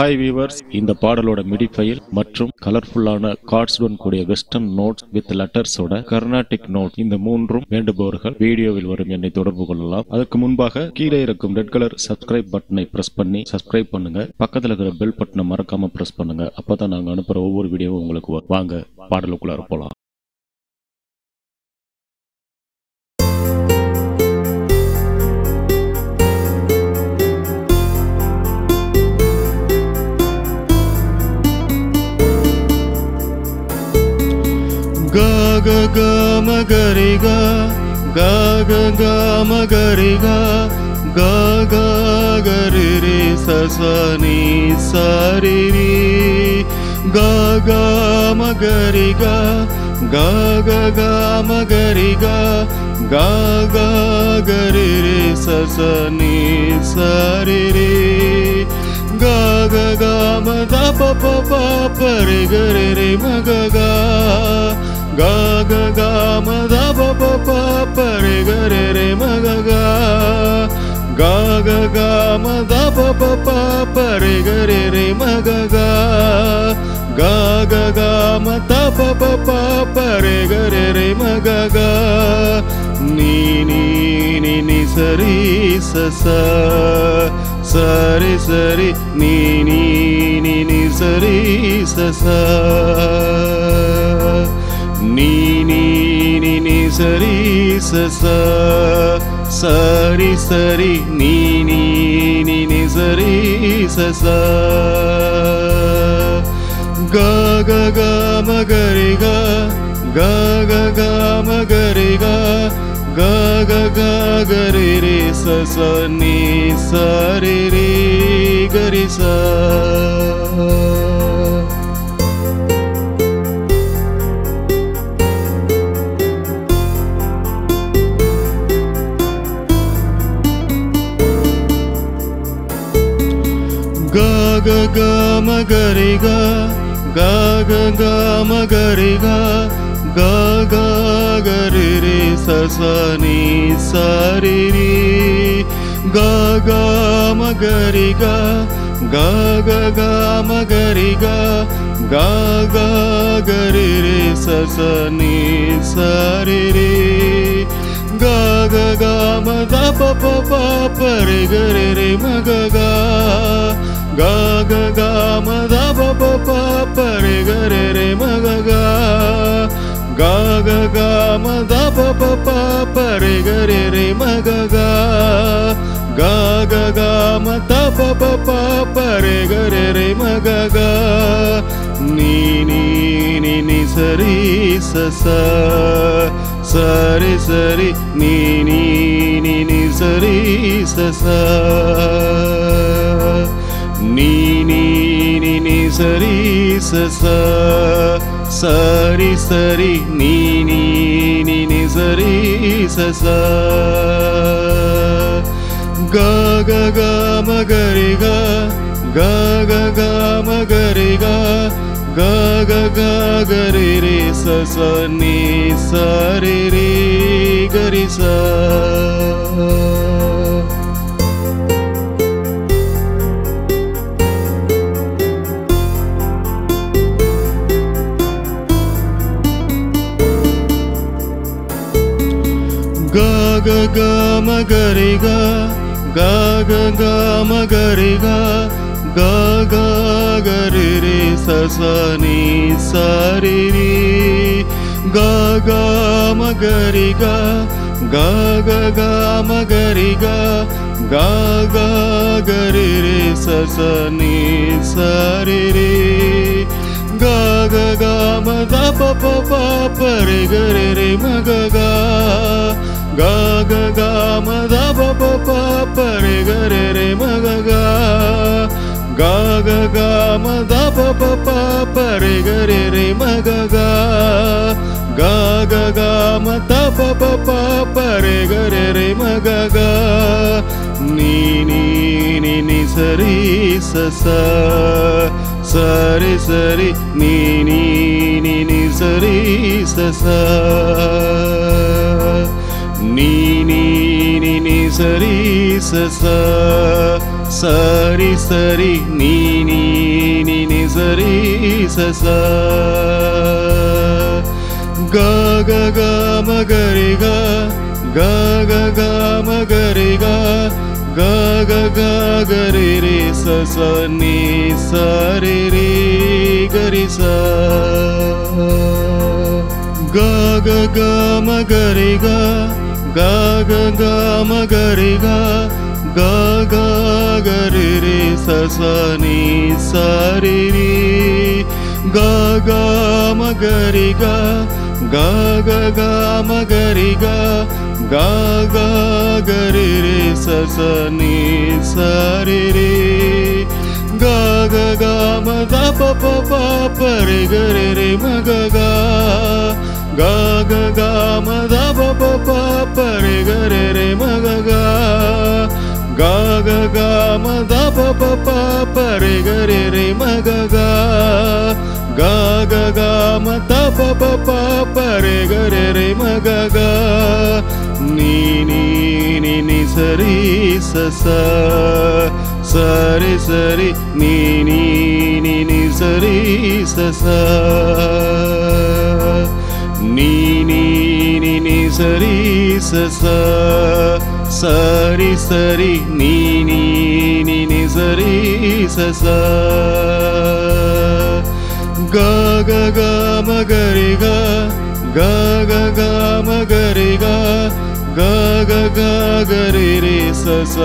Hi viewers இந்த பாடலோட midi file மற்றும் கலர்ஃபுல்லான கார்ட்ஸுடன் கூடிய வெஸ்டர்ன் நோட்ஸ் வித் லெட்டர்ஸோட கர்நாடிக் நோட் இந்த மூன்றும் வேண்டுபவர்கள் வீடியோவில் வரும். என்னை தொடர்பு கொள்ளலாம். அதற்கு முன்பாக கீழே இருக்கும் ரெட் கலர் சப்ஸ்கிரைப் பட்டனை பிரஸ் பண்ணி சப்ஸ்கிரைப் பண்ணுங்க. பக்கத்தில் இருக்கிற பெல் பட்டனை மறக்காம பிரஸ் பண்ணுங்க. அப்பதான் நாங்க அனுப்புற ஒவ்வொரு வீடியோவும் உங்களுக்கு வாங்க பாடலுக்குள்ளார போலாம். Ga ga ga ga ga ma ga ga ga ga ga re sa sa ni sa re re ga ga ma ga ga ga ga ga ma ga ga ga ga ga re re sa sa ni sa re re ga ga ga ma da pa pa pa pa re ga re re ma ga ga da pa pa pa pa re ga re re ma ga ga ni ni ni ni sari sa sa sari sari ni ni ni ni sari sa sa ga ma ga re ga ga ga ga ma ga re ga ga ga ga ga re re sa sa ga ga ga ga ma ga re ga ga ga ga re re sa sa ni sa re re ga ga ma ga re ga ga ga ga ma ga re ga ga ga ga re re sa sa ni sa re re ga ga ga ma da pa pa pa re ga re re ma ga ga ga ga ga ma da pa pa pa pa re ga re re ma ga ga ni ni ni ni sari sa sa sari sa sa ga ga ga ma ga re ga ga ga ga ma ga re ga ga ga ga ga re re ग ग म ग रे ग ग ग ग म ग रे ग ग ग ग रे रे स स नि स रे रे ग ग म ग रे ग ग ग ग म ग रे ग ग ग ग रे रे स स नि स रे रे ग ग ग म द प प प प रे ग रे रे म ग ga re re ma ga ga ga ga ga ma da pa pa pa pa re ga re re ma ga ga ni ni ni ni sari sa sa sari sari ni ni ni ni sari sa sa ni ni ni ni sari sa sa சரி सरि सस ग ग ग म गरि ग ग ग ग म गरि ग ग ी ग गा मरि गरिस नी सरि गरि ग ग ग सनि सरिरि ग ग मगरि ग ग ग ग मगरि ग ग ग गरि रे सनि सरिरि ग ग ग मद प प प प रे ग रे रे म ग ग ग ग ग मद प प प प रे ग रे रे म द प परे गरे रे रे म ग ग ग ग ग म त प प प रे ग रे रे म ग ग नी नी नी नि सरी स सरि नी नी नी नी नीनिीनि स स नी नी नी नीनिी सरी सरि सरि नी ी स ग ग ग म ग रि ग ग ग ग ग रि रि स